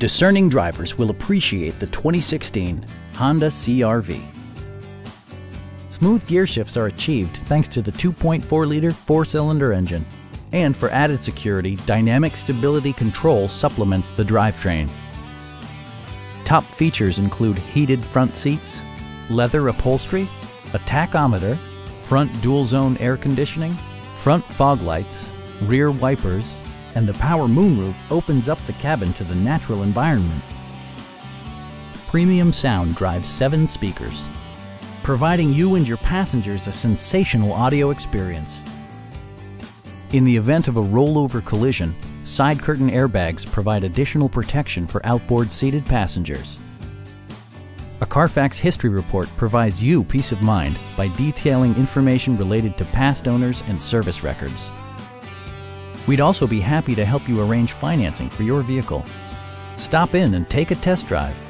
Discerning drivers will appreciate the 2016 Honda CRV. Smooth gear shifts are achieved thanks to the 2.4-liter four-cylinder engine. And for added security, Dynamic Stability Control supplements the drivetrain. Top features include heated front seats, leather upholstery, a tachometer, front dual-zone air conditioning, front fog lights, rear wipers, and the power moonroof opens up the cabin to the natural environment. Premium sound drives seven speakers, providing you and your passengers a sensational audio experience. In the event of a rollover collision, side curtain airbags provide additional protection for outboard seated passengers. A Carfax history report provides you peace of mind by detailing information related to past owners and service records. We'd also be happy to help you arrange financing for your vehicle. Stop in and take a test drive.